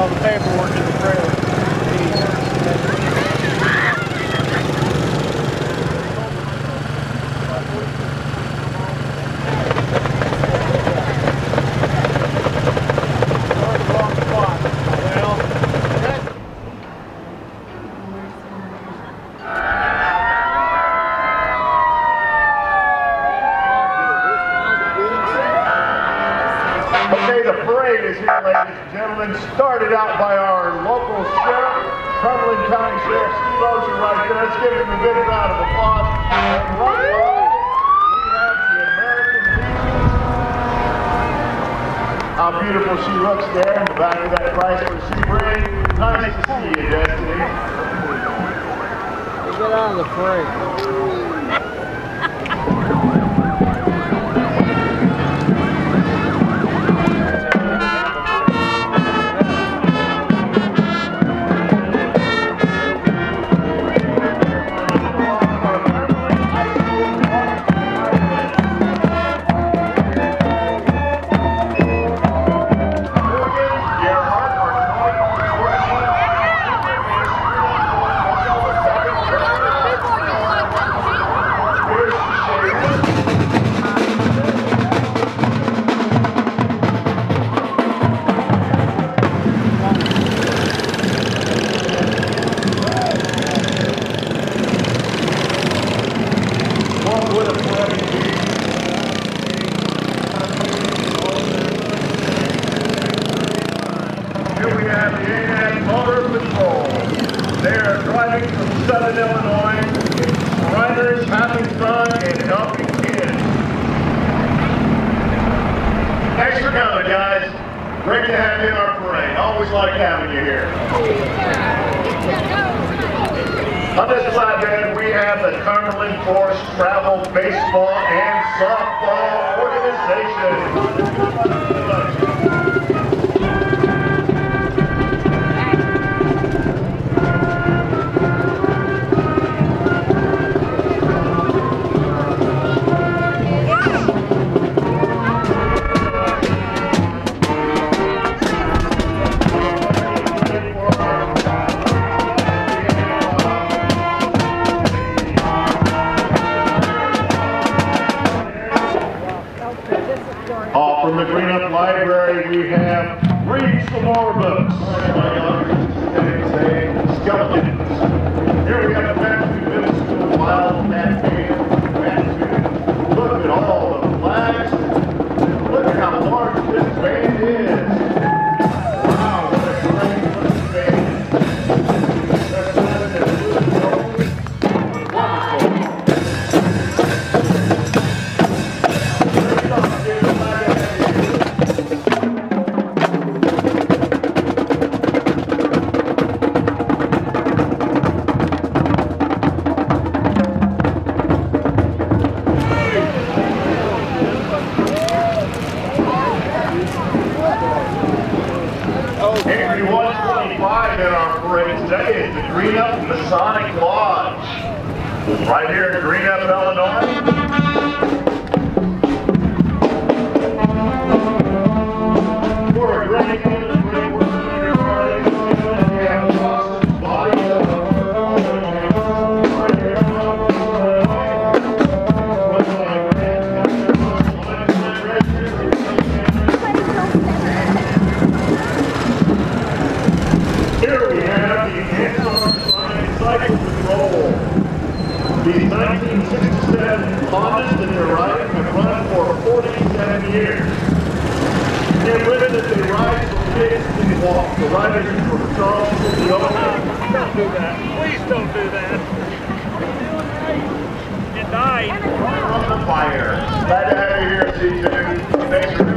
all the paperwork in the trailer. Okay, the parade is here, ladies and gentlemen. Started out by our local sheriff, Cumberland County Sheriff Steve Ocean right there. Let's give him a big round of applause. And right we have the American Legion. How beautiful she looks there in the back of that Chrysler Sebring. Nice to see you, Destiny. Get out of the parade. Southern Illinois, riders having fun and helping kids. Thanks for coming, guys. Great to have you in our parade. Always like having you here. On this flatbed, we have the Cumberland Forest Travel Baseball and Softball Organization. Read Some today the Greenup Masonic Lodge. Right here in Greenup, Illinois. 10 years. And women as they ride for kids and walk, the riders for songs. Don't do that. Please don't do that. Good night. From the fire. Glad to have you here, CJ. Thanks for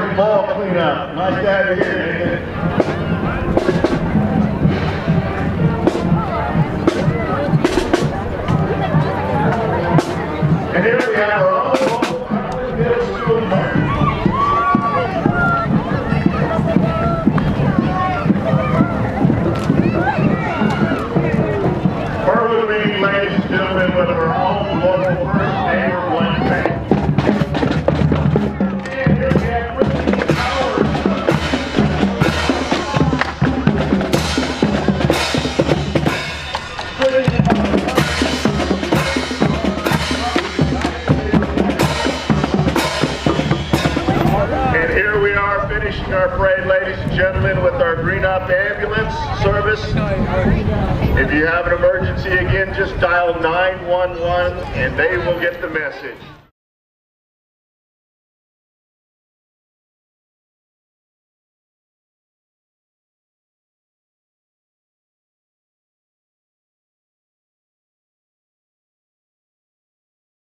some ball cleanout. Nice to have you here, Nathan. And here we have our own Further ladies and gentlemen, with our own local first neighbor, Blaine gentlemen, with our Greenup Ambulance service. If you have an emergency again, just dial 911 and they will get the message.